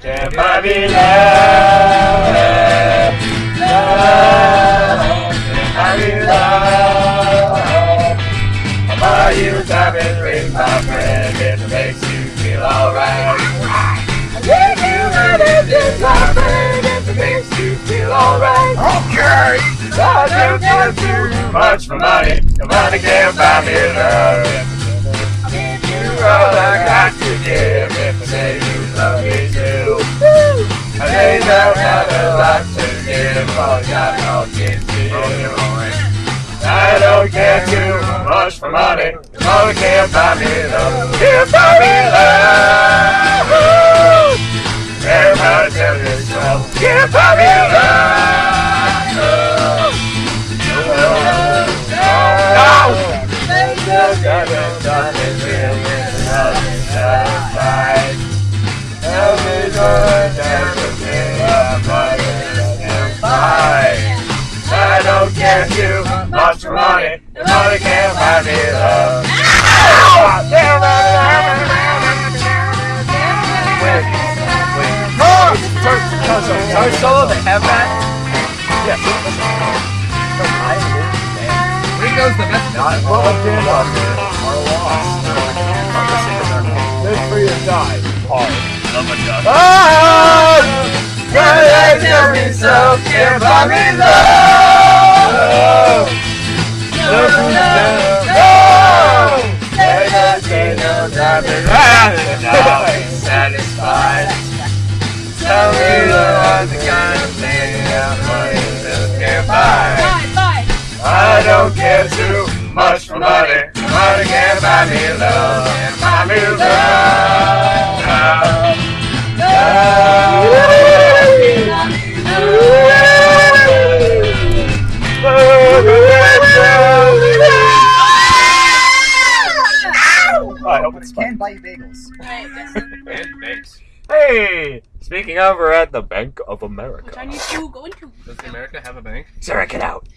Can't buy me love. Love. Can't buy me love. I'll you a diamond ring, my friend, it makes you feel alright. I'll give you anything, my friend, it makes you feel alright. Okay. I don't get too much for money. The money can't buy me love. Give you all I got to give if I say you love me have a lot to give, all got all kids to you. I don't care too much for money. Money can't buy me love. Can't buy me love. Everybody tell yourself, can't buy me love. No! I don't care too much for money. The money can't buy me love. Oh! Sorry, sorry, sorry, solo, they have that? Yes. Ringo's the best. Not well again on our loss. Live free or die. Hard. Ah! ah, ah, ah. Gotta tell me so, can't buy me love. Nothing no diamond. Now I'm satisfied. Tell me that I'm the kind of thing that money just can't buy. I don't care too much for money. Money can't buy me love. Can't buy me love. I hope it's fun. Can buy you bagels. Right, yes. And thanks. Hey, speaking of, we're at the Bank of America. Which I need to go into. Does America have a bank? Sarah, get out.